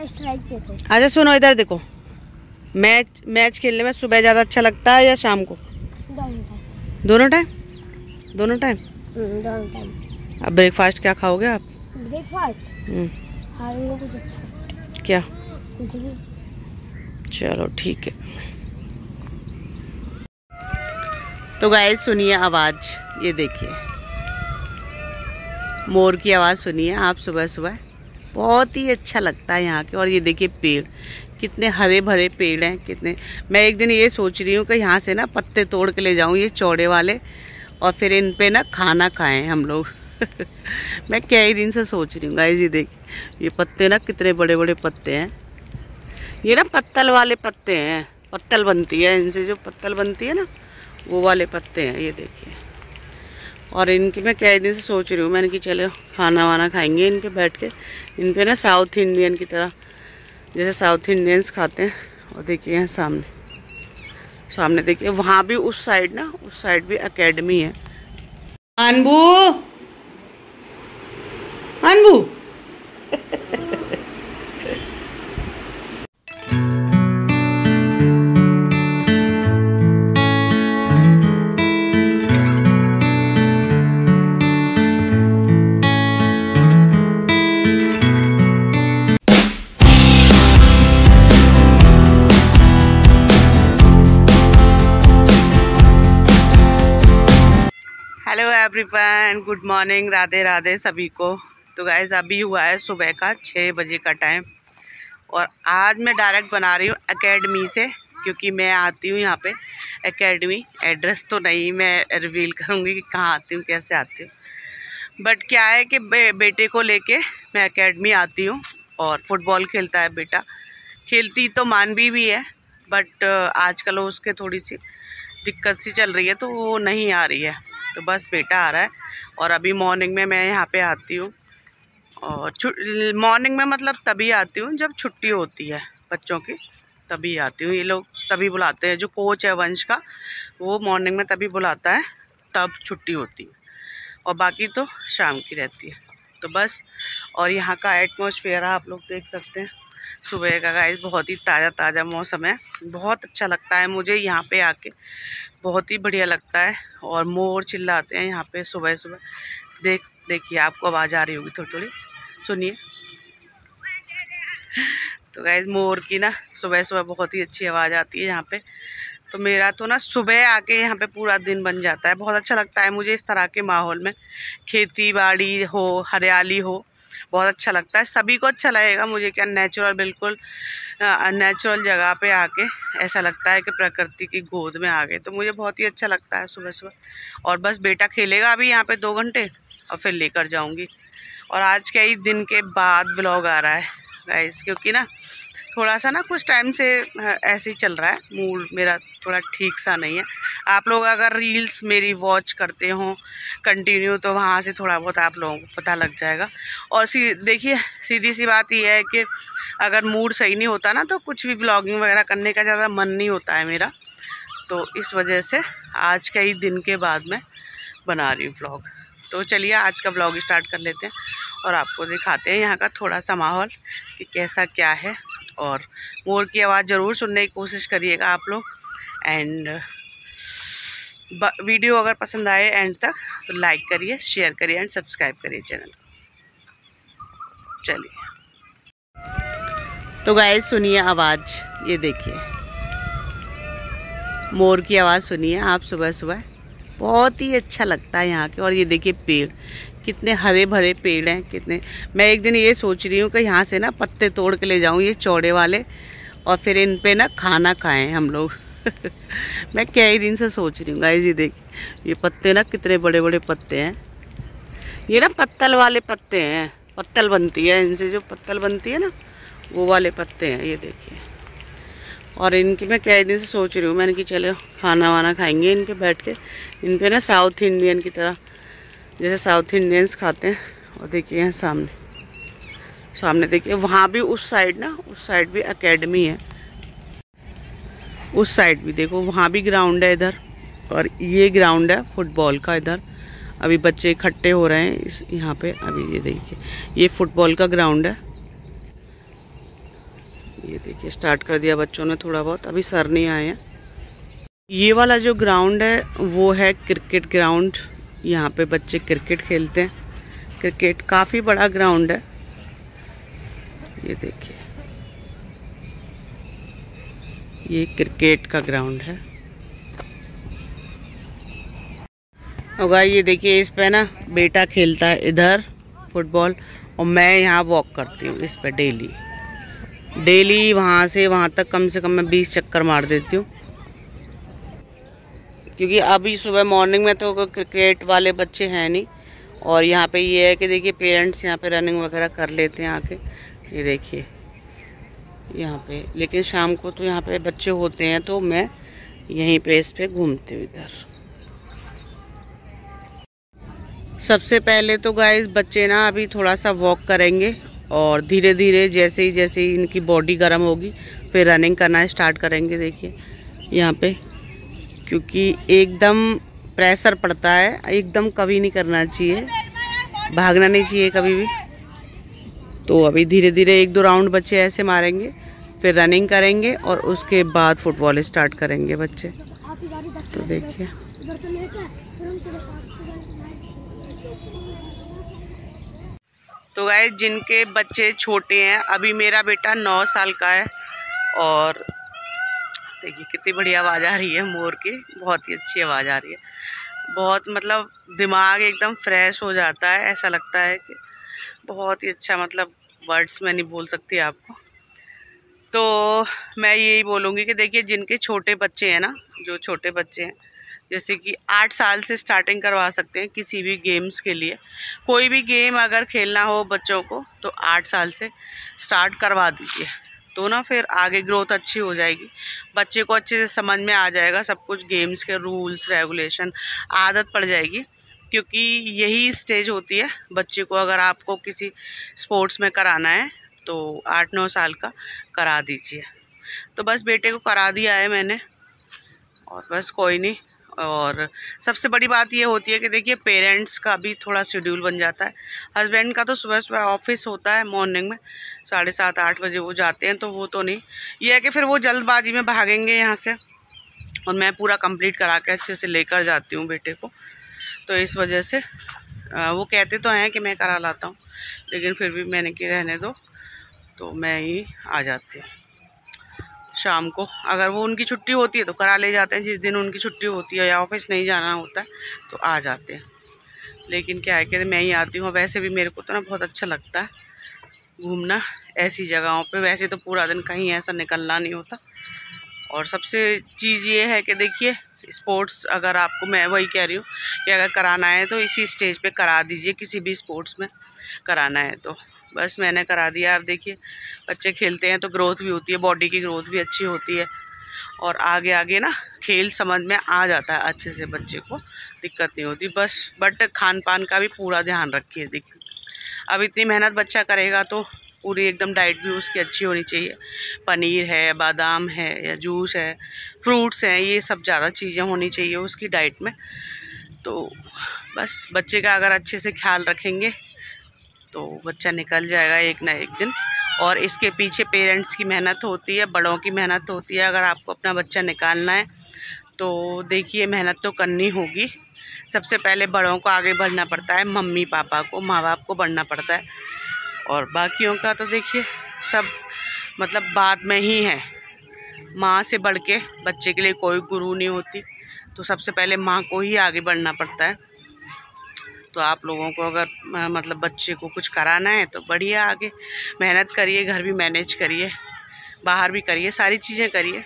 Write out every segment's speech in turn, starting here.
अच्छा सुनो इधर देखो। मैच मैच खेलने में सुबह ज़्यादा अच्छा लगता है या शाम को? दोनों टाइम दोनों टाइम दोनों टाइम हम्म, अब ब्रेकफास्ट क्या खाओगे आप? ब्रेकफास्ट हम्म, कुछ अच्छा। क्या? कुछ भी। चलो ठीक है। तो गाय सुनिए आवाज़। ये देखिए। मोर की आवाज़ सुनिए आप सुबह सुबह बहुत ही अच्छा लगता है यहाँ के। और ये देखिए पेड़, कितने हरे भरे पेड़ हैं, कितने। मैं एक दिन ये सोच रही हूँ कि यहाँ से ना पत्ते तोड़ के ले जाऊँ ये चौड़े वाले, और फिर इन पे ना खाना खाएँ हम लोग। मैं कई दिन से सोच रही हूँ गाइस ये देख, ये पत्ते ना कितने बड़े बड़े पत्ते हैं। ये ना पत्तल वाले पत्ते हैं, पत्तल बनती है, इनसे जो पत्तल बनती है ना, वो वाले पत्ते हैं, ये देखिए। और इनकी मैं कई दिन से सोच रही हूँ, मैंने कि चलो खाना वाना खाएँगे इनके बैठ के। इन पर ना साउथ इंडियन की तरह, जैसे साउथ इंडियंस खाते हैं, और देखिए यहाँ सामने सामने देखिए, वहाँ भी उस साइड ना, उस साइड भी अकेडमी है। अनबू! अनबू! मॉर्निंग राधे राधे सभी को। तो गाइज़ अभी हुआ है सुबह का छः बजे का टाइम और आज मैं डायरेक्ट बना रही हूँ एकेडमी से क्योंकि मैं आती हूँ यहाँ पे। एकेडमी एड्रेस तो नहीं मैं रिवील करूँगी कि कहाँ आती हूँ कैसे आती हूँ। बट क्या है कि बे, बेटे को लेके मैं एकेडमी आती हूँ और फुटबॉल खेलता है बेटा। खेलती तो मानवी भी है बट आजकल उसके थोड़ी सी दिक्कत सी चल रही है तो वो नहीं आ रही है। तो बस बेटा आ रहा है। और अभी मॉर्निंग में मैं यहाँ पे आती हूँ। और मॉर्निंग में मतलब तभी आती हूँ, जब छुट्टी होती है बच्चों की, तभी आती हूँ। ये लोग तभी बुलाते हैं, जो कोच है वंश का, वो मॉर्निंग में तभी बुलाता है, तब छुट्टी होती है। और बाकी तो शाम की रहती है। तो बस, और यहाँ का एटमोसफेयर आप लोग देख सकते हैं। सुबह का गाइस बहुत ही ताज़ा ताज़ा मौसम है। बहुत अच्छा लगता है मुझे यहाँ पे आके। बहुत ही बढ़िया लगता है और मोर चिल्लाते हैं यहाँ पे सुबह सुबह। देख, देखिए, आपको आवाज़ आ रही होगी थोड़ी थोड़ी सुनिए। तो गाइज़ मोर की ना सुबह सुबह बहुत ही अच्छी आवाज़ आती है यहाँ पे। तो मेरा तो ना सुबह आके यहाँ पे पूरा दिन बन जाता है। बहुत अच्छा लगता है मुझे इस तरह के माहौल में। खेती बाड़ी हो, हरियाली हो, बहुत अच्छा लगता है। सभी को अच्छा लगेगा मुझे क्या नेचुरल बिल्कुल। नेचुरल जगह पे आके ऐसा लगता है कि प्रकृति की गोद में आ गए। तो मुझे बहुत ही अच्छा लगता है सुबह सुबह। और बस बेटा खेलेगा अभी यहाँ पे दो घंटे और फिर लेकर जाऊँगी। और आज कई दिन के बाद ब्लॉग आ रहा है गाइस क्योंकि ना थोड़ा सा ना कुछ टाइम से ऐसे ही चल रहा है। मूड मेरा थोड़ा ठीक सा नहीं है। आप लोग अगर रील्स मेरी वॉच करते हों कंटिन्यू तो वहाँ से थोड़ा बहुत आप लोगों को पता लग जाएगा। और सी, देखिए, सीधी सी बात यह है कि अगर मूड सही नहीं होता ना तो कुछ भी ब्लॉगिंग वगैरह करने का ज़्यादा मन नहीं होता है मेरा। तो इस वजह से आज कई दिन के बाद मैं बना रही हूँ ब्लॉग तो चलिए आज का ब्लॉग स्टार्ट कर लेते हैं और आपको दिखाते हैं यहाँ का थोड़ा सा माहौल कि कैसा क्या है। और मोर की आवाज़ ज़रूर सुनने की कोशिश करिएगा आप लोग। एंड वीडियो अगर पसंद आए एंड तक तो लाइक करिए शेयर करिए एंड सब्सक्राइब करिए चैनल को। चलिए। तो गाय सुनिए आवाज़, ये देखिए। मोर की आवाज़ सुनिए आप सुबह सुबह। बहुत ही अच्छा लगता है यहाँ के, और ये देखिए पेड़, कितने हरे भरे पेड़ हैं, कितने। मैं एक दिन ये सोच रही हूँ कि यहाँ से ना पत्ते तोड़ के ले जाऊँ, ये चौड़े वाले, और फिर इन पे ना खाना खाएँ हम लोग। मैं कई दिन से सोच रही हूँ गाइस ये देखिए ये पत्ते ना कितने बड़े बड़े पत्ते हैं। ये ना पत्तल वाले पत्ते हैं, पत्तल बनती है इनसे, जो पत्तल बनती है ना वो वाले पत्ते हैं, ये देखिए। और इनकी मैं कई दिन से सोच रही हूँ, मैंने कि चलो खाना वाना खाएँगे इनके बैठ के। इन पे ना साउथ इंडियन की तरह, जैसे साउथ इंडियंस खाते हैं, और देखिए यहाँ सामने। सामने देखिए, वहाँ भी उस साइड ना, उस साइड भी एकेडमी है। उस साइड भी देखो, वहाँ भी ग्राउंड है इधर, और ये ग्राउंड है फुटबॉल का इधर। अभी बच्चे इकट्ठे हो रहे हैं इस, यहाँ पे, अभी ये देखिए, ये फुटबॉल का ग्राउंड है। ये देखिए स्टार्ट कर दिया बच्चों ने थोड़ा बहुत। अभी सर नहीं आए हैं। ये वाला जो ग्राउंड है, वो है क्रिकेट ग्राउंड यहाँ पे बच्चे क्रिकेट खेलते हैं। क्रिकेट काफ़ी बड़ा ग्राउंड है। ये देखिए। ये क्रिकेट का ग्राउंड है। होगा ये देखिए, इस पे ना बेटा खेलता है इधर फुटबॉल और मैं यहाँ वॉक करती हूँ, इस पे डेली डेली वहाँ से, वहाँ तक कम से कम मैं बीस चक्कर मार देती हूँ। क्योंकि अभी सुबह मॉर्निंग में तो क्रिकेट वाले बच्चे हैं नहीं। और यहाँ पे ये है कि देखिए पेरेंट्स यहाँ पे रनिंग वगैरह कर लेते हैं आके। ये देखिए, यहाँ पे। लेकिन शाम को तो यहाँ पे बच्चे होते हैं तो मैं यहीं पे इस पर घूमती हूँ इधर। सबसे पहले तो गाइस बच्चे ना अभी थोड़ा सा वॉक करेंगे। और धीरे धीरे जैसे ही जैसे ही इनकी बॉडी गर्म होगी, फिर रनिंग करना स्टार्ट करेंगे, देखिए, यहाँ पे। क्योंकि एकदम प्रेशर पड़ता है, एकदम कभी नहीं करना चाहिए, भागना नहीं चाहिए कभी भी। तो अभी धीरे धीरे एक दो राउंड बच्चे ऐसे मारेंगे, फिर रनिंग करेंगे और उसके बाद फुटबॉल स्टार्ट करेंगे बच्चे। तो देखिए। तो गाय जिनके बच्चे छोटे हैं, अभी मेरा बेटा नौ साल का है और देखिए कितनी बढ़िया आवाज़ आ रही है मोर की, बहुत ही अच्छी आवाज़ आ रही है। बहुत मतलब दिमाग एकदम फ्रेश हो जाता है, ऐसा लगता है कि बहुत ही अच्छा मतलब वर्ड्स में नहीं बोल सकती आपको। तो मैं यही बोलूँगी कि देखिए जिनके छोटे बच्चे हैं ना, जो छोटे बच्चे हैं जैसे कि आठ साल से स्टार्टिंग करवा सकते हैं किसी भी गेम्स के लिए। कोई भी गेम अगर खेलना हो बच्चों को तो आठ साल से स्टार्ट करवा दीजिए। तो ना फिर आगे ग्रोथ अच्छी हो जाएगी। बच्चे को अच्छे से समझ में आ जाएगा सब कुछ गेम्स के रूल्स रेगुलेशन आदत पड़ जाएगी। क्योंकि यही स्टेज होती है, बच्चे को अगर आपको किसी स्पोर्ट्स में कराना है तो आठ नौ साल का करा दीजिए। तो बस बेटे को करा दिया है मैंने। और बस कोई नहीं और सबसे बड़ी बात ये होती है कि देखिए पेरेंट्स का भी थोड़ा शेड्यूल बन जाता है। हस्बैंड का तो सुबह सुबह ऑफ़िस होता है मॉर्निंग में, साढ़े सात, आठ बजे वो जाते हैं तो वो तो नहीं। ये है कि फिर वो जल्दबाजी में भागेंगे यहाँ से और मैं पूरा कंप्लीट करा के अच्छे से लेकर जाती हूँ बेटे को। तो इस वजह से वो कहते तो हैं कि मैं करा लाता हूँ, लेकिन फिर भी मैंने कि रहने दो तो मैं ही आ जाती हूँ। शाम को। अगर वो उनकी छुट्टी होती है तो करा ले जाते हैं, जिस दिन उनकी छुट्टी होती है या ऑफ़िस नहीं जाना होता तो आ जाते हैं। लेकिन क्या है कि मैं ही आती हूँ, वैसे भी मेरे को तो ना बहुत अच्छा लगता है घूमना ऐसी जगहों पे। वैसे तो पूरा दिन कहीं ऐसा निकलना नहीं होता। और सबसे चीज़ ये है कि देखिए, स्पोर्ट्स अगर आपको, मैं वही कह रही हूँ कि अगर कराना है तो इसी स्टेज पे करा दीजिए, किसी भी स्पोर्ट्स में कराना है तो। बस मैंने करा दिया। आप देखिए, बच्चे खेलते हैं तो ग्रोथ भी होती है बॉडी की ग्रोथ भी अच्छी होती है। और आगे आगे ना, खेल समझ में आ जाता है अच्छे से बच्चे को, दिक्कत नहीं होती। बस बट खान पान का भी पूरा ध्यान रखिए अब इतनी मेहनत बच्चा करेगा तो पूरी एकदम डाइट भी उसकी अच्छी होनी चाहिए। पनीर है, बादाम है, या जूस है फ्रूट्स हैं, ये सब ज़्यादा चीज़ें होनी चाहिए उसकी डाइट में। तो बस, बच्चे का अगर अच्छे से ख्याल रखेंगे तो बच्चा निकल जाएगा एक ना एक दिन। और इसके पीछे पेरेंट्स की मेहनत होती है, बड़ों की मेहनत होती है। अगर आपको अपना बच्चा निकालना है तो देखिए मेहनत तो करनी होगी। सबसे पहले बड़ों को आगे बढ़ना पड़ता है, मम्मी पापा को माँ बाप को बढ़ना पड़ता है। और बाकियों का तो देखिए, सब मतलब बाद में ही है। माँ से बढ़ के बच्चे के लिए कोई गुरु नहीं होती तो सबसे पहले माँ को ही आगे बढ़ना पड़ता है। तो आप लोगों को अगर मतलब बच्चे को कुछ कराना है तो बढ़िया आगे। मेहनत करिए घर भी मैनेज करिए बाहर भी करिए सारी चीज़ें करिए।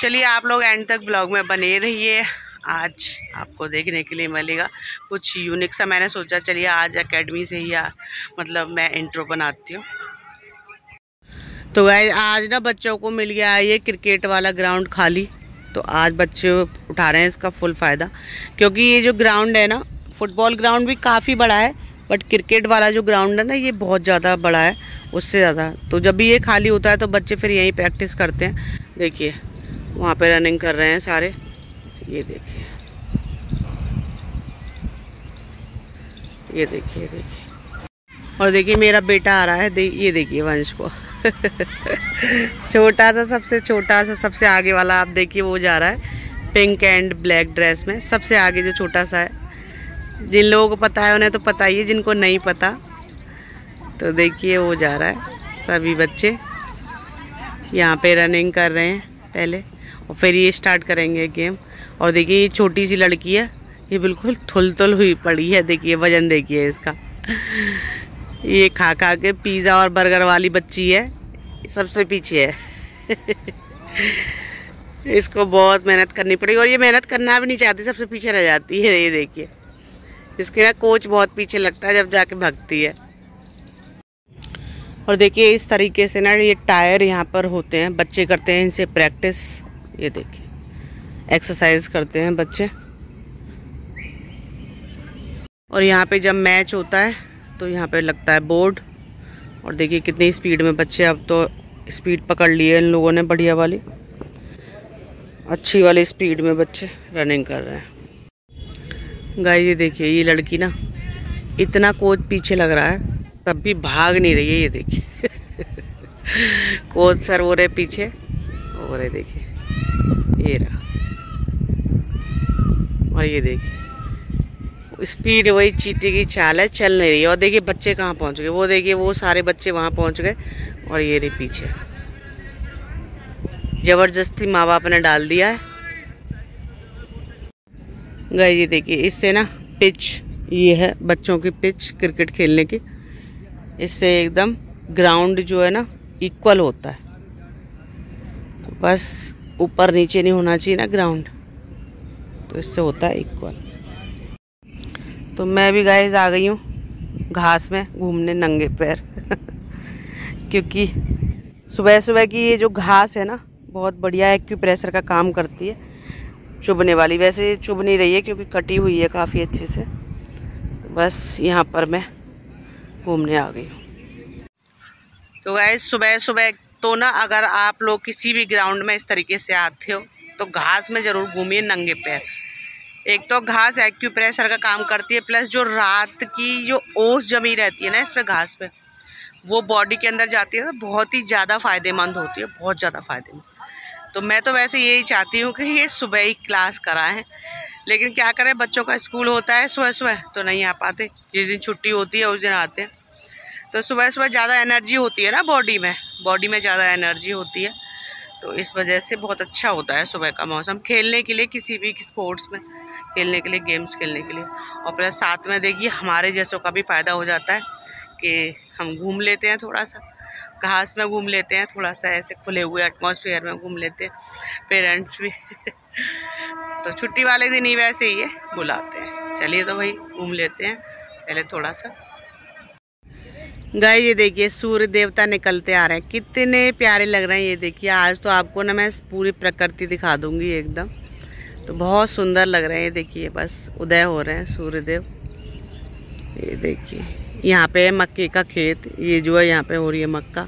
चलिए आप लोग एंड तक ब्लॉग में बने रहिए। आज आपको देखने के लिए मिलेगा कुछ यूनिक सा। मैंने सोचा चलिए आज एकेडमी से ही आ, मतलब मैं इंट्रो बनाती हूँ। तो भाई आज ना बच्चों को मिल गया ये क्रिकेट वाला ग्राउंड खाली। तो आज बच्चे उठा रहे हैं इसका फुल फ़ायदा। क्योंकि ये जो ग्राउंड है ना फुटबॉल ग्राउंड भी काफ़ी बड़ा है बट क्रिकेट वाला जो ग्राउंड है ना ये बहुत ज़्यादा बड़ा है उससे ज़्यादा। तो जब भी ये खाली होता है तो बच्चे फिर यहीं प्रैक्टिस करते हैं। देखिए वहाँ पे रनिंग कर रहे हैं सारे। ये देखिए। ये देखिए देखिए। और देखिए मेरा बेटा आ रहा है। दे, ये देखिए वंश को। छोटा सा सबसे छोटा सा सबसे आगे वाला आप देखिए वो जा रहा है। पिंक एंड ब्लैक ड्रेस में सबसे आगे जो छोटा सा है जिन लोगों को पता है, उन्हें तो पता ही है, जिनको नहीं पता। तो देखिए, वो जा रहा है, सभी बच्चे। यहाँ पे रनिंग कर रहे हैं, पहले। और फिर ये स्टार्ट करेंगे गेम और देखिए, ये छोटी सी लड़की है। ये बिल्कुल थुल थुल हुई पड़ी है। देखिए, वज़न देखिए इसका। ये खा खा के पिज़्ज़ा और बर्गर वाली बच्ची है। सबसे पीछे है। इसको बहुत मेहनत करनी पड़ेगी। और ये मेहनत करना भी नहीं चाहती, सबसे पीछे रह जाती है। ये देखिए। इसके ना कोच बहुत पीछे लगता है जब जाके भगती है। और देखिए इस तरीके से ना ये टायर यहाँ पर होते हैं, बच्चे करते हैं इनसे प्रैक्टिस। ये देखिए, एक्सरसाइज करते हैं बच्चे। और यहाँ पे जब मैच होता है तो यहाँ पे लगता है बोर्ड। और देखिए कितनी स्पीड में बच्चे अब तो स्पीड पकड़ लिए इन लोगों ने, बढ़िया वाली। अच्छी वाली स्पीड में बच्चे रनिंग कर रहे हैं। गाय ये देखिए, ये लड़की ना इतना कोच पीछे लग रहा है तब भी भाग नहीं रही है, ये देखिए। कोच सर हो रहे पीछे हो रहे देखिए, ये रहा। और ये देखिए स्पीड वही चीटी की चाल है, चल नहीं रही और देखिए, बच्चे कहाँ पहुँच गए? वो देखिए, वो सारे बच्चे वहाँ पहुँच गए, और ये रही पीछे। ज़बरदस्ती माँ बाप ने डाल दिया है। गए ये देखिए, इससे ना पिच ये है बच्चों की पिच क्रिकेट खेलने की। इससे एकदम ग्राउंड जो है ना इक्वल होता है। तो बस ऊपर नीचे नहीं होना चाहिए ना ग्राउंड तो इससे होता है इक्वल तो मैं भी गाइस आ गई हूँ घास में घूमने नंगे पैर। क्योंकि सुबह सुबह की ये जो घास है ना, बहुत बढ़िया एक्यूप्रेशर का काम करती है। चुभने वाली। वैसे चुभ नहीं रही है क्योंकि कटी हुई है काफ़ी अच्छे से। तो बस यहाँ पर मैं घूमने आ गई हूँ। तो गए सुबह सुबह तो ना अगर आप लोग किसी भी ग्राउंड में इस तरीके से आते हो तो घास में ज़रूर घूमिए नंगे पैर। एक तो घास एक्यूप्रेशर का काम करती है प्लस जो रात की जो ओस जमी रहती है ना इस पर घास पे, वो बॉडी के अंदर जाती है तो बहुत ही ज़्यादा फ़ायदेमंद होती है, बहुत ज़्यादा फ़ायदेमंद। तो मैं तो वैसे यही चाहती हूँ कि ये सुबह ही क्लास कराएँ। लेकिन क्या करें, बच्चों का स्कूल होता है सुबह सुबह तो नहीं आ पाते। जिस दिन छुट्टी होती है, उस दिन आते हैं। तो सुबह सुबह ज़्यादा एनर्जी होती है ना बॉडी में? बॉडी में ज़्यादा एनर्जी होती है। तो इस वजह से बहुत अच्छा होता है सुबह का मौसम। खेलने के लिए किसी भी स्पोर्ट्स में, खेलने के लिए गेम्स खेलने के लिए। और प्लस साथ में देखिए, हमारे जैसों का भी फ़ायदा हो जाता है कि हम घूम लेते हैं थोड़ा सा। घास में घूम लेते हैं, थोड़ा सा ऐसे खुले हुए एटमॉस्फेयर में घूम लेते हैं पेरेंट्स भी। तो छुट्टी वाले दिन ही वैसे ही है, बुलाते हैं। चलिए तो भाई, घूम लेते हैं, पहले थोड़ा सा। गाय ये देखिए, सूर्य देवता निकलते आ रहे हैं। कितने प्यारे लग रहे हैं ये देखिए। आज तो आपको ना मैं पूरी प्रकृति दिखा दूँगी एकदम। तो बहुत सुंदर लग रहे हैं ये देखिए, बस उदय हो रहे हैं सूर्य देव ये देखिए। यहाँ पे है मक्के का खेत। ये जो है यहाँ पे हो रही है मक्का।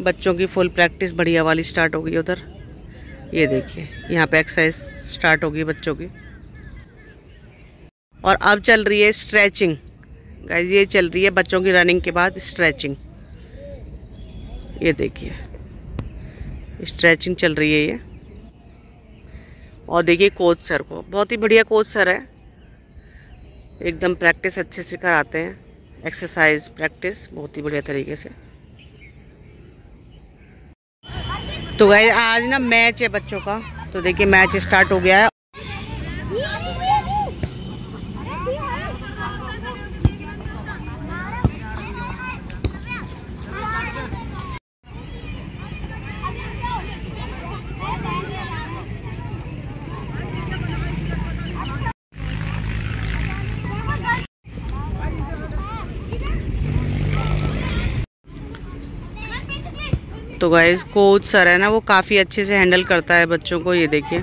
बच्चों की फुल प्रैक्टिस बढ़िया वाली स्टार्ट हो गई उधर। ये देखिए, यहाँ पे एक्सरसाइज स्टार्ट होगी बच्चों की। और अब चल रही है स्ट्रेचिंग गाइज़ ये चल रही है बच्चों की रनिंग के बाद स्ट्रेचिंग ये देखिए। स्ट्रेचिंग चल रही है ये। और देखिए कोच सर को। बहुत ही बढ़िया कोच सर है। एकदम प्रैक्टिस अच्छे से कराते हैं। एक्सरसाइज प्रैक्टिस बहुत ही बढ़िया तरीके से। तो गए आज ना मैच है बच्चों का। तो देखिए मैच स्टार्ट हो गया है। तो गाइज़ कोच सर है ना, वो काफ़ी अच्छे से हैंडल करता है बच्चों को, ये देखिए।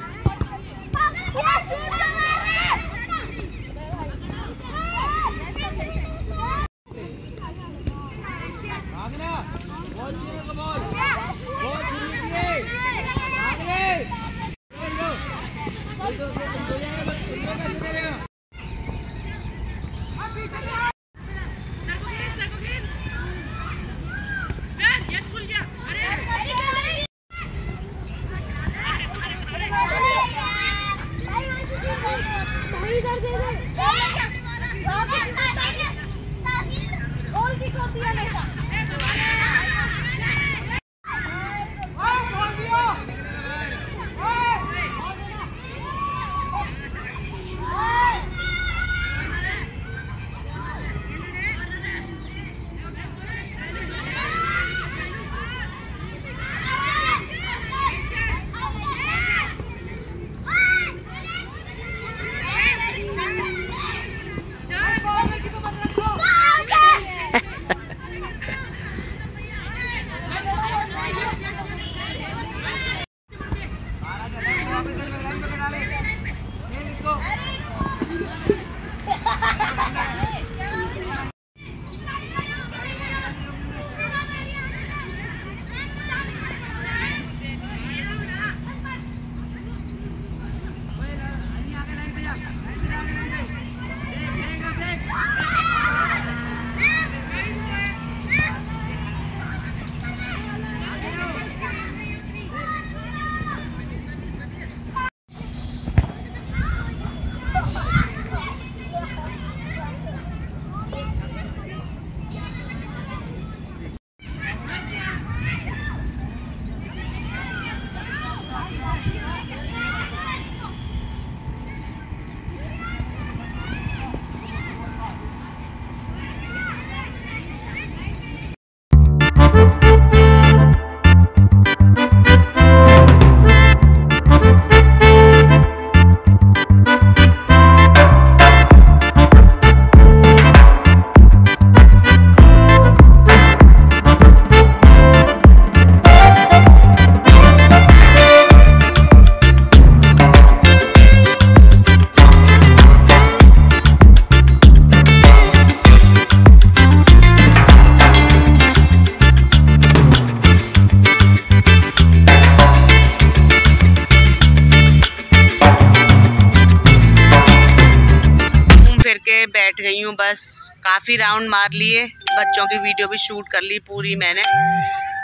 काफ़ी राउंड मार लिए। बच्चों की वीडियो भी शूट कर ली पूरी मैंने।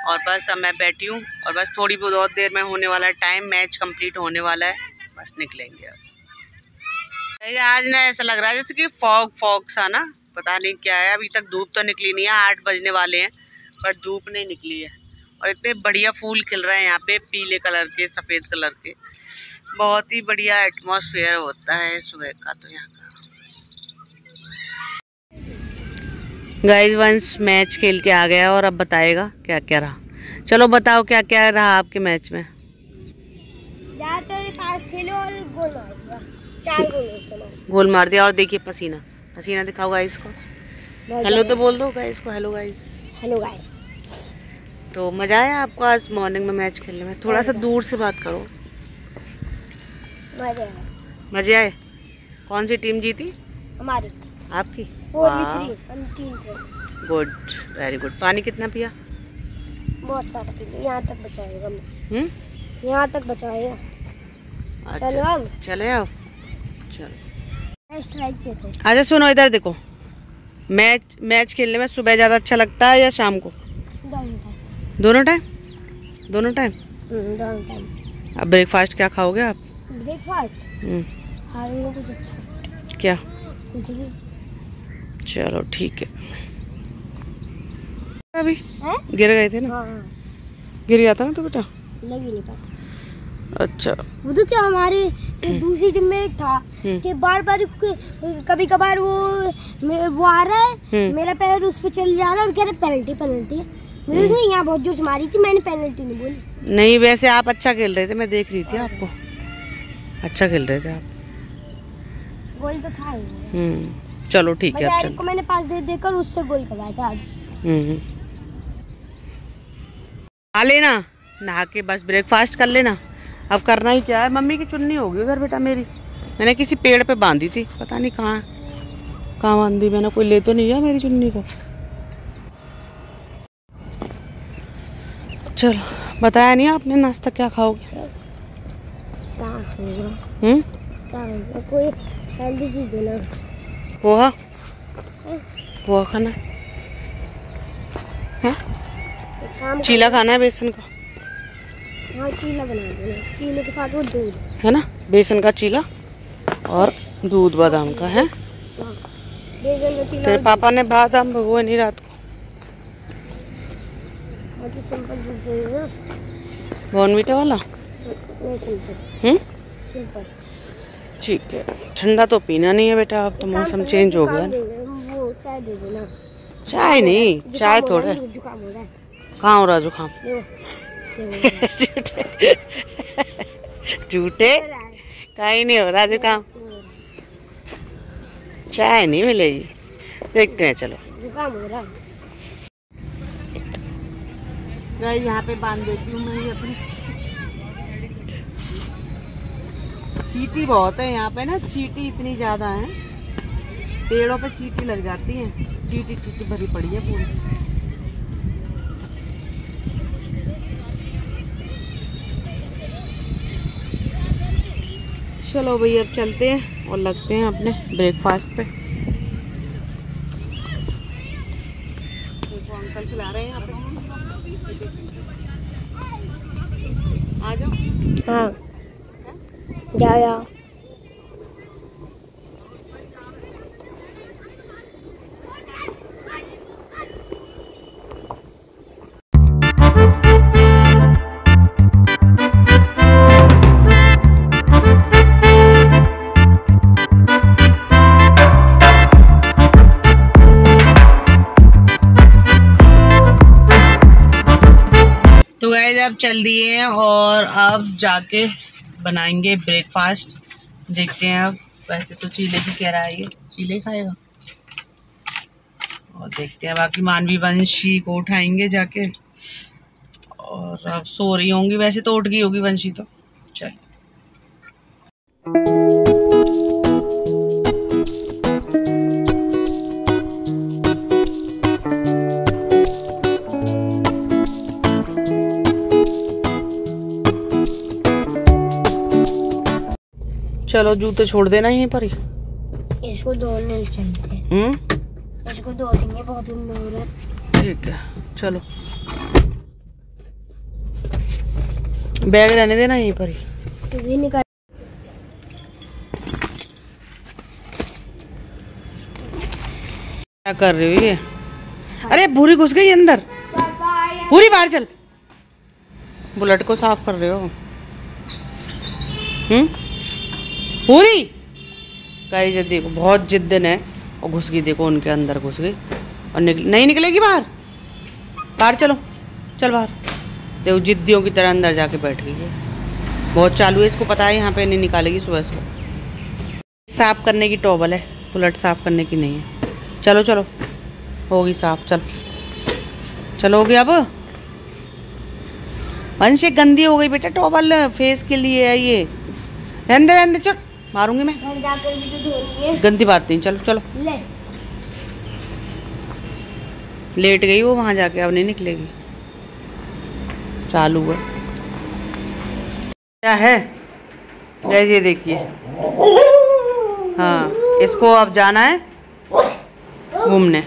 और बस अब मैं बैठी हूँ। और बस थोड़ी बहुत देर में होने वाला टाइम मैच कंप्लीट होने वाला है। बस निकलेंगे अब। आज ना ऐसा लग रहा है जैसे कि फॉग फॉग सा ना। पता नहीं क्या है, अभी तक धूप तो निकली नहीं है। आठ बजने वाले हैं, पर धूप नहीं निकली है। और इतने बढ़िया फूल खिल रहे हैं यहाँ पे, पीले कलर के, सफ़ेद कलर के। बहुत ही बढ़िया एटमॉस्फेयर होता है सुबह का तो यहाँ गाइस वंस मैच खेल के आ गया और अब बताएगा क्या क्या रहा। चलो बताओ क्या क्या रहा आपके मैच में। ज़्यादातर पास खेलो और गोल मार दिया। चार गोल होते गोल मार दिया और देखिए पसीना। पसीना दिखाओ गाइस को। हेलो तो बोल दो गाइस को हेलो गाइस हेलो गाइस तो मज़ा आया आपको आज मॉर्निंग में मैच खेलने में? थोड़ा सा दूर से बात करो। मज़े आए। मज़े आए? कौन सी टीम जीती? हमारी। आपकी? गुड वेरी गुड पानी कितना पिया? बहुत सारा पी लिया यहाँ तक बचाएगा हमें हम्म? यहाँ तक बचाएगा। चलो अच्छा अब। चले आओ। चलो। अच्छा सुनो इधर देखो। मैच मैच खेलने में सुबह ज़्यादा अच्छा लगता है या शाम को? दोनों टाइम दोनों टाइम दोनों टाइम हम्म, अब ब्रेकफास्ट क्या खाओगे आप? ब्रेकफास्ट हम्म, कुछ अच्छा क्या? कुछ भी। चलो ठीक है। अभी? गिर गए थे ना? हाँ हाँ। गिर गया था ना तो बेटा? लग नहीं पाता। अच्छा। वो तो क्या हमारे दूसरी टीम में एक था हम्म। कि बार बार कभी कभार वो वो आ रहा है हम्म। मेरा पैर उस पे चल जा रहा है और कह रहे पेनल्टी पेनल्टी मुझे उसने यहाँ बहुत जोश मारी थी मैंने पेनल्टी नहीं बोली। नहीं वैसे आप अच्छा खेल रहे थे मैं देख रही थी आपको। अच्छा खेल रहे थे आप। गोल तो था हम्म। चलो ठीक है अब चलो। को मैंने पास दे देकर उससे गोल करवाया था आज। हम्म आ लेना नहा के बस ब्रेकफास्ट कर लेना। अब करना ही क्या है? मम्मी की चुन्नी होगी उधर बेटा मेरी। मैंने किसी पेड़ पे बांधी थी पता नहीं कहाँ कहाँ बांधी। मैंने कोई ले तो नहीं गया मेरी चुन्नी को। चलो बताया नहीं आपने नाश्ता क्या खाओगे? हम्म? कोई हेल्दी चीज़ देना पोहा पोहा खाना है हैं? चीला खाना है बेसन का। हाँ चीला बना देना। चीले के साथ वो दूध। है ना? बेसन का चीला और दूध बादाम का है? हाँ। बेसन का चीला तेरे पापा ने बादाम भगोए नहीं रात को। बॉर्नवीटा वाला? हम्म? सिंपल। ठीक है। ठंडा तो पीना नहीं है बेटा अब तो मौसम चेंज हो गया। चाय नहीं चाय थोड़ा कहाँ हो रहा जुकाम? झूठे। झूठे? कहीं नहीं हो रहा जुकाम। चाय नहीं मिलेगी। देखते हैं चलो। जुकाम हो रहा यहाँ पे बाँध देती हूँ मैं अपनी। चीटी बहुत है, यहाँ पे ना चीटी इतनी ज़्यादा है। पेड़ों पे चीटी लग जाती है। चीटी चीटी भरी पड़ी है पूरी। चलो भाई, अब चलते हैं और लगते हैं अपने ब्रेकफास्ट पे। अंकल चला रहे हैं आ जाओ। हाँ। जाओ जाओ तो चल दिए हैं और अब जाके बनाएँगे ब्रेकफास्ट देखते हैं अब। वैसे तो चीले भी कह रहा है ये। चीले खाएगा? और देखते हैं बाकी मानवी वंशी को उठाएँगे जाके। और अब सो रही होंगी। वैसे तो उठ गई होगी वंशी तो। चल। चलो जूते छोड़ देना यहीं पर ही। इसको दौड़ने चलते। हैं हम्म? उसको धो देंगे बहुत दिन हो रहा है। ठीक है चलो। बैग रहने देना यहीं पर ही। निकाल क्या कर रही हो ये? अरे भूरी घुस गई अंदर। पूरी बाहर चल। बुलेट को साफ़ कर रहे हो। हम्म? पूरी। गाइस, ये देखो, बहुत जिद्दन है। और घुस गई, देखो, उनके अंदर घुस गई। और निकल, नहीं निकलेगी बाहर? बाहर चलो, चल बाहर। देखो, जिद्दियों की तरह अंदर जाके बैठ गई है। बहुत चालू है, इसको पता है, यहाँ पे नहीं निकालेगी सुबह सुबह। साफ़ करने की टॉवल है, पुलट साफ़ करने की नहीं है। चलो चलो, होगी साफ़, चल। चलो गया अब। वंश गंदी हो गई बेटा टॉवल, फेस के लिए है ये। रहने रहने चल। मारूँगी मैं। घर जाकर भी तो धोनी है। गंदी बात नहीं चलो चलो। ले। लेट गई वो वहाँ जाके अब नहीं निकलेगी। चालू हुआ। क्या है? गैस ये देखिए। हाँ इसको अब जाना है घूमने।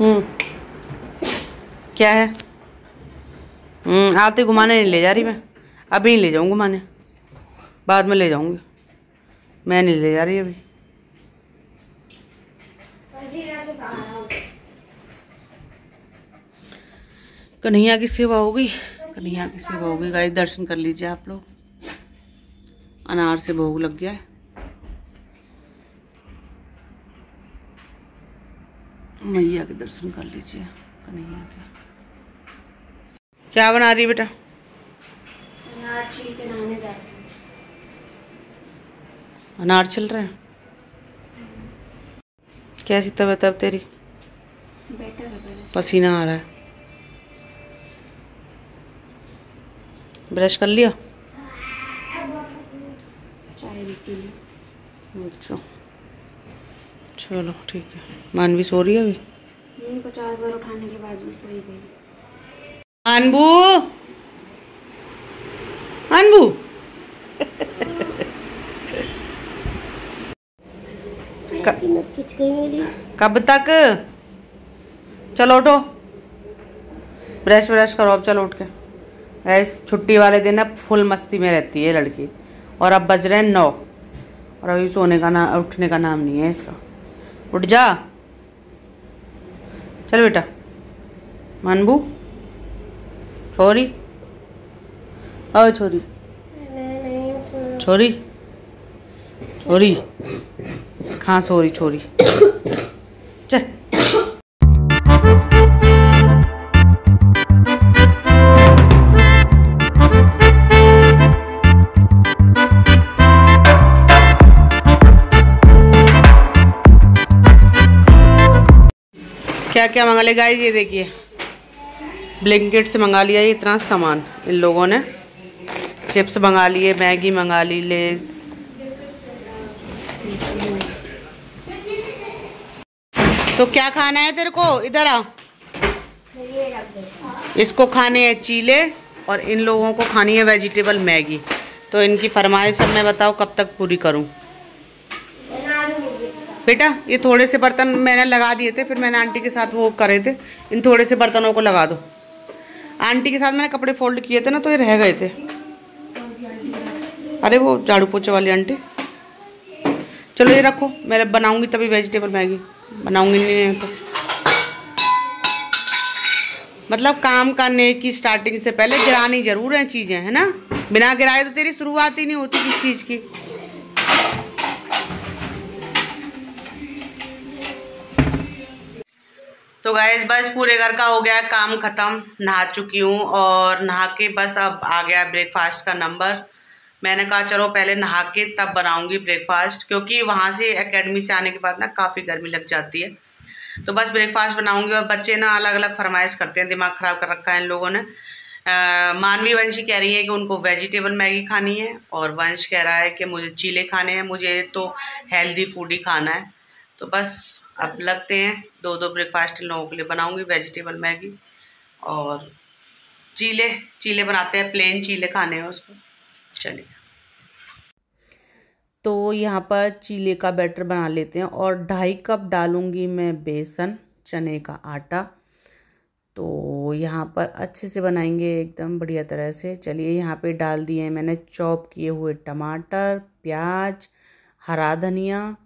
हम्म। क्या है? हम्म आते घुमाने नहीं ले जा रही मैं। अभी नहीं ले जाऊँ घुमाने। बाद में ले जाऊँगी। मैं नहीं ले जा रही अभी। कन्हैया की सेवा हो गई। कन्हैया की सेवा हो गई। दर्शन कर लीजिए आप लोग। अनार से भोग लग गया है। मैया के दर्शन कर लीजिए, कन्हैया के। क्या बना रही बेटा? अनार छील रही हूँ। चल रहे हैं कैसी तबीयत अब तेरी? है पसीना आ रहा है। ब्रश कर लिया? अच्छा। चलो ठीक है। मानवी सो रही है अभी? हम्म, पचास बार उठाने के बाद भी सोई गई। अनबू! अनबू क- नस खिंच गई मेरी कब तक? चलो उठो। ब्रश ब्रश करो अब चलो उठ के। ऐस छुट्टी वाले दिन अब फुल मस्ती में रहती है लड़की। और अब बज रहे हैं नौ। और अभी सोने का नाम उठने का नाम नहीं है इसका। उठ जा। चल बेटा। मानबू? छोरी? ओ छोरी। छोरी? छोरी? कहाँ सो रही छोरी चल। क्या क्या मंगा ले गाइस ये देखिए। ब्लैंकेट से मंगा लिया ये इतना सामान। इन लोगों ने। चिप्स मंगा लिए, मैगी मंगा ली लेस तो क्या खाना है तेरे को? इधर आ। इसको खाने हैं चीले और इन लोगों को खानी है वेजिटेबल मैगी। तो इनकी फरमाइश अब मैं बताओ कब तक पूरी करूँ। बेटा, ये थोड़े से बर्तन मैंने लगा दिए थे, फिर मैंने आंटी के साथ वो करे थे। इन थोड़े से बर्तनों को लगा दो। आंटी के साथ मैंने कपड़े फोल्ड किए थे ना तो ये रह गए थे। अरे वो झाड़ू पोछे वाली आंटी। चलो ये रखो, मैं बनाऊँगी तभी वेजिटेबल मैगी। बनाऊँगी नहीं तो। मतलब काम करने की स्टार्टिंग से पहले गिरानी ज़रूर है चीज़ें, है ना? बिना गिराए तो तेरी शुरुआत ही नहीं होती किस चीज़ की। तो गैस बस पूरे घर का हो गया काम ख़त्म, नहा चुकी हूँ और नहा के बस अब आ गया ब्रेकफास्ट का नंबर मैंने कहा, चलो पहले नहा के तब बनाऊँगी ब्रेकफास्ट क्योंकि वहाँ से एकेडमी से आने के बाद ना काफ़ी गर्मी लग जाती है। तो बस ब्रेकफास्ट बनाऊँगी और बच्चे ना अलग अलग फरमाइश करते हैं, दिमाग ख़राब कर रखा है इन लोगों ने। मानवी वंशी कह रही है कि उनको वेजिटेबल मैगी खानी है और वंश कह रहा है कि मुझे चीले खाने हैं, मुझे तो हेल्दी फ़ूड ही खाना है। तो बस अब लगते हैं दो दो ब्रेकफास्ट इन लोगों के लिए बनाऊँगी वेजिटेबल मैगी और चीले चीले बनाते हैं प्लेन चीले खाने हैं उसको। चलिए। तो यहाँ पर चीले का बैटर बना लेते हैं और ढाई कप डालूँगी मैं बेसन, चने का आटा। तो यहाँ पर अच्छे से बनाएँगे एकदम बढ़िया तरह से। चलिए यहाँ पे डाल दिए मैंने चॉप किए हुए टमाटर, प्याज, हरा धनिया।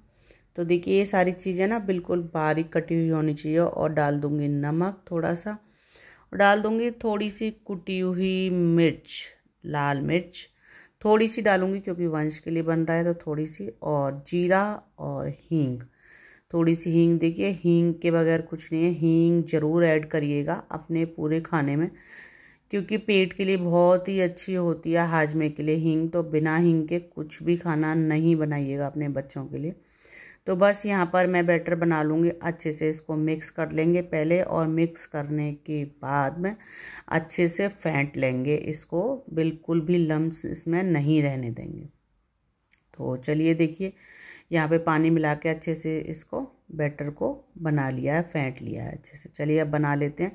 तो देखिए ये सारी चीज़ें ना बिल्कुल बारीक कटी हुई होनी चाहिए और डाल दूँगी नमक थोड़ा सा। डाल दूँगी थोड़ी सी कुटी हुई मिर्च, लाल मिर्च। थोड़ी सी डालूँगी क्योंकि वंश के लिए बन रहा है तो थोड़ी सी और जीरा और हींग। थोड़ी सी हींग देखिए, हींग के बगैर कुछ नहीं है, हींग ज़रूर ऐड करिएगा अपने पूरे खाने में, क्योंकि पेट के लिए बहुत ही अच्छी होती है, हाजमे के लिए। हींग तो बिना हींग के कुछ भी खाना नहीं बनाइएगा अपने बच्चों के लिए। तो बस यहाँ पर मैं बैटर बना लूँगी अच्छे से इसको मिक्स कर लेंगे पहले और मिक्स करने के बाद में अच्छे से फेंट लेंगे। इसको बिल्कुल भी लम्स इसमें नहीं रहने देंगे। तो चलिए देखिए, यहाँ पे पानी मिला के अच्छे से इसको बैटर को बना लिया है फेंट लिया है अच्छे से। चलिए अब बना लेते हैं।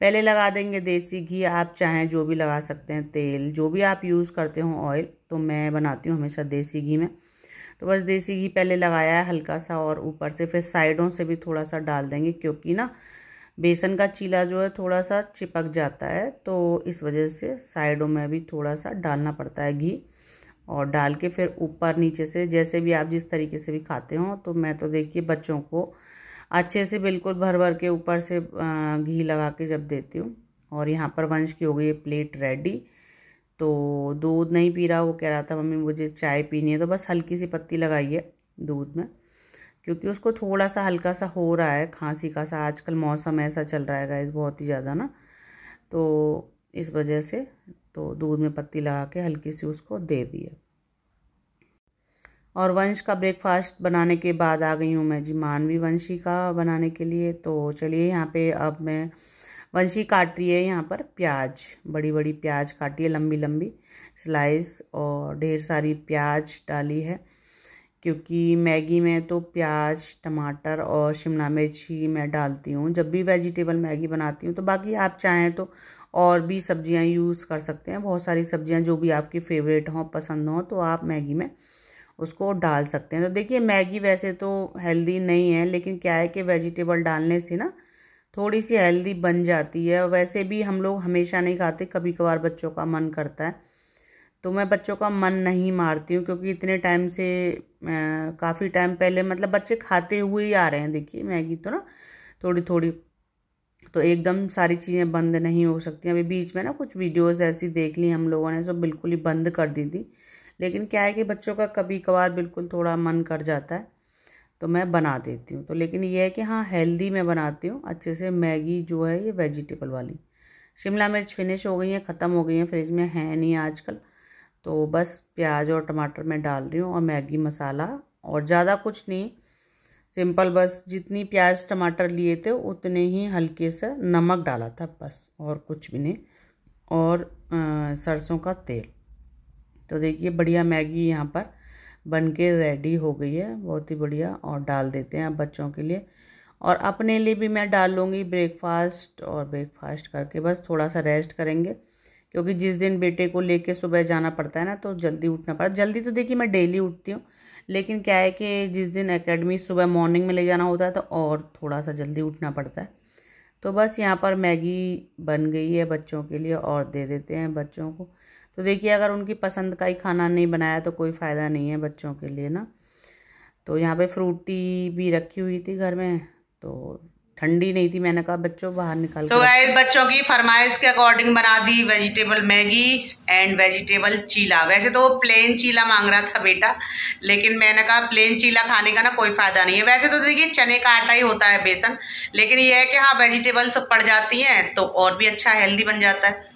पहले लगा देंगे देसी घी। आप चाहें जो भी लगा सकते हैं, तेल, जो भी आप यूज़ करते हो ऑयल तो मैं बनाती हूँ हमेशा देसी घी में। तो बस देसी घी पहले लगाया है हल्का सा और ऊपर से, फिर साइडों से भी थोड़ा सा डाल देंगे, क्योंकि ना बेसन का चीला जो है थोड़ा सा चिपक जाता है तो इस वजह से साइडों में भी थोड़ा सा डालना पड़ता है घी। और डाल के फिर ऊपर नीचे से जैसे भी आप जिस तरीके से भी खाते हो तो मैं तो देखिए बच्चों को अच्छे से बिल्कुल भर भर के ऊपर से घी लगा के जब देती हूँ, और यहाँ पर वंश की हो गई प्लेट रेडी तो दूध नहीं पी रहा, वो कह रहा था, मम्मी, मुझे चाय पीनी है। तो बस हल्की सी पत्ती लगाइए दूध में, क्योंकि उसको थोड़ा सा हल्का सा हो रहा है, खांसी का सा। आजकल मौसम ऐसा चल रहा है गाइस बहुत ही ज़्यादा ना। तो इस वजह से तो दूध में पत्ती लगा के हल्की सी उसको दे दिए और वंश का ब्रेकफास्ट बनाने के बाद आ गई हूँ मैं। जी, मानवी वंशी का बनाने के लिए। तो चलिए यहाँ पे अब मैं वंशी काट रही है यहाँ पर प्याज बड़ी बड़ी प्याज काटी है लंबी लंबी स्लाइस और ढेर सारी प्याज डाली है। क्योंकि मैगी में तो प्याज, टमाटर और शिमला मिर्च ही मैं डालती हूँ। जब भी वेजिटेबल मैगी बनाती हूँ तो बाकी आप चाहें तो और भी सब्ज़ियाँ यूज़ कर सकते हैं। बहुत सारी सब्ज़ियाँ जो भी आपकी फेवरेट हों, पसंद हों तो आप मैगी में उसको डाल सकते हैं। तो देखिए, मैगी वैसे तो हेल्दी नहीं है, लेकिन क्या है कि वेजिटेबल डालने से ना थोड़ी सी हेल्दी बन जाती है। वैसे भी हम लोग हमेशा नहीं खाते कभी कभार बच्चों का मन करता है। तो मैं बच्चों का मन नहीं मारती हूँ, क्योंकि इतने टाइम से काफ़ी टाइम पहले मतलब बच्चे खाते हुए ही आ रहे हैं। देखिए, मैगी तो ना थोड़ी थोड़ी तो एकदम सारी चीज़ें बंद नहीं हो सकती अभी बीच में ना कुछ वीडियोस ऐसी देख ली हम लोगों ने सब बिल्कुल ही बंद कर दी थी। लेकिन क्या है कि बच्चों का कभी कभार बिल्कुल थोड़ा मन कर जाता है। तो मैं बना देती हूँ। तो लेकिन ये है कि हाँ हेल्दी मैं बनाती हूँ। अच्छे से मैगी जो है, ये वेजिटेबल वाली। शिमला मिर्च फिनिश हो गई है, ख़त्म हो गई है फ्रिज में है नहीं आजकल। तो बस प्याज और टमाटर मैं डाल रही हूँ और मैगी मसाला और ज़्यादा कुछ नहीं। सिंपल बस जितनी प्याज, टमाटर लिए थे, उतने ही हल्के से नमक डाला था बस और कुछ भी नहीं। और सरसों का तेल। तो देखिए बढ़िया मैगी यहाँ पर। बन के रेडी हो गई है। बहुत ही बढ़िया और डाल देते हैं आप बच्चों के लिए। और अपने लिए भी मैं डाल लूँगी ब्रेकफास्ट और ब्रेकफास्ट करके। बस थोड़ा सा रेस्ट करेंगे, क्योंकि जिस दिन बेटे को लेके सुबह जाना पड़ता है ना तो जल्दी उठना पड़ता जल्दी तो देखिए मैं डेली उठती हूँ, लेकिन क्या है कि जिस दिन एकेडमी सुबह मॉर्निंग में ले जाना होता है तो और थोड़ा सा जल्दी उठना पड़ता है। तो बस यहाँ पर मैगी बन गई है बच्चों के लिए और दे देते हैं बच्चों को। तो देखिए अगर उनकी पसंद का ही खाना नहीं बनाया तो कोई फ़ायदा नहीं है बच्चों के लिए ना। तो यहाँ पे फ्रूटी भी रखी हुई थी घर में तो ठंडी नहीं थी। मैंने कहा बच्चों बाहर निकाल तो गाइस बच्चों की फरमाइश के अकॉर्डिंग बना दी वेजिटेबल मैगी एंड वेजिटेबल चीला। वैसे तो वो प्लेन चीला मांग रहा था बेटा लेकिन मैंने कहा प्लेन चीला खाने का ना कोई फ़ायदा नहीं है। वैसे तो देखिए चने का आटा ही होता है बेसन लेकिन ये है कि हाँ वेजिटेबल्स पड़ जाती हैं तो और भी अच्छा हेल्दी बन जाता है।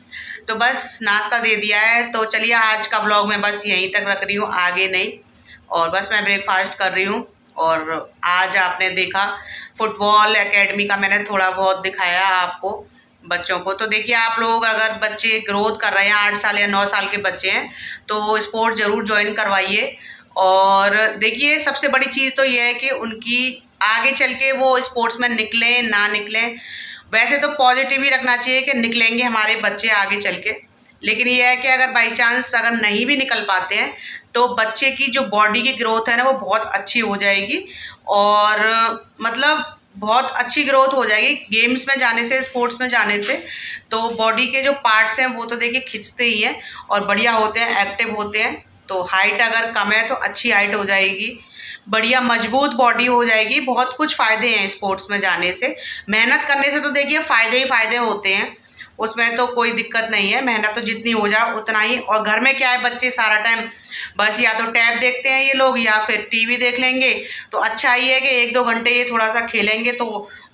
तो बस नाश्ता दे दिया है। तो चलिए आज का ब्लॉग मैं बस यहीं तक रख रही हूँ, आगे नहीं। और बस मैं ब्रेकफास्ट कर रही हूँ। और आज आपने देखा फुटबॉल एकेडमी का मैंने थोड़ा बहुत दिखाया आपको, बच्चों को। तो देखिए, आप लोग अगर बच्चे ग्रोथ कर रहे हैं, आठ साल या नौ साल के बच्चे हैं तो स्पोर्ट ज़रूर ज्वाइन करवाइए। और देखिए, सबसे बड़ी चीज़ तो यह है कि उनकी आगे चल के वो स्पोर्ट्स में निकलें, ना निकलें। वैसे तो पॉजिटिव ही रखना चाहिए कि निकलेंगे हमारे बच्चे आगे चल के। लेकिन ये है कि अगर बाई चांस अगर नहीं भी निकल पाते हैं तो बच्चे की जो बॉडी की ग्रोथ है ना, वो बहुत अच्छी हो जाएगी। और मतलब बहुत अच्छी ग्रोथ हो जाएगी गेम्स में जाने से स्पोर्ट्स में जाने से। तो बॉडी के जो पार्ट्स हैं, वो तो देखिए खिंचते ही हैं और बढ़िया होते हैं एक्टिव होते हैं। तो हाइट अगर कम है तो अच्छी हाइट हो जाएगी। बढ़िया मज़बूत बॉडी हो जाएगी। बहुत कुछ फ़ायदे हैं स्पोर्ट्स में जाने से। मेहनत करने से तो देखिए फ़ायदे ही फ़ायदे होते हैं। उसमें तो कोई दिक्कत नहीं है। मेहनत तो जितनी हो जाए, उतना ही। और घर में क्या है बच्चे सारा टाइम बस या तो टैब देखते हैं ये लोग या फिर टीवी देख लेंगे। तो अच्छा ही है कि एक दो घंटे ये थोड़ा सा खेलेंगे तो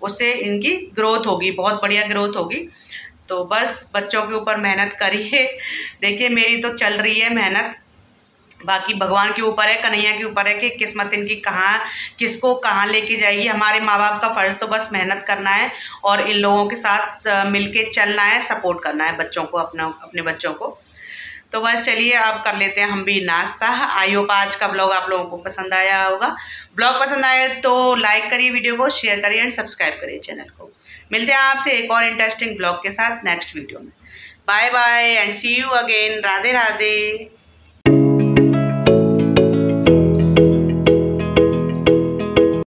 उससे इनकी ग्रोथ होगी। बहुत बढ़िया ग्रोथ होगी। तो बस बच्चों के ऊपर मेहनत करिए। देखिए मेरी तो चल रही है मेहनत। बाकी भगवान के ऊपर है, कन्हैया के ऊपर है कि किस्मत इनकी कहाँ, किसको कहाँ लेके जाएगी। हमारे माँ बाप का फ़र्ज़ तो बस मेहनत करना है और इन लोगों के साथ मिल के चलना है, सपोर्ट करना है बच्चों को, अपना, अपने बच्चों को। तो बस चलिए, अब कर लेते हैं हम भी नाश्ता। आई होप आज का ब्लॉग आप लोगों को पसंद आया होगा। ब्लॉग पसंद आए तो लाइक करिए वीडियो को, शेयर करिए एंड सब्सक्राइब करिए चैनल को। मिलते हैं आपसे एक और इंटरेस्टिंग ब्लॉग के साथ नेक्स्ट वीडियो में। Bye bye and see you again Radhe Radhe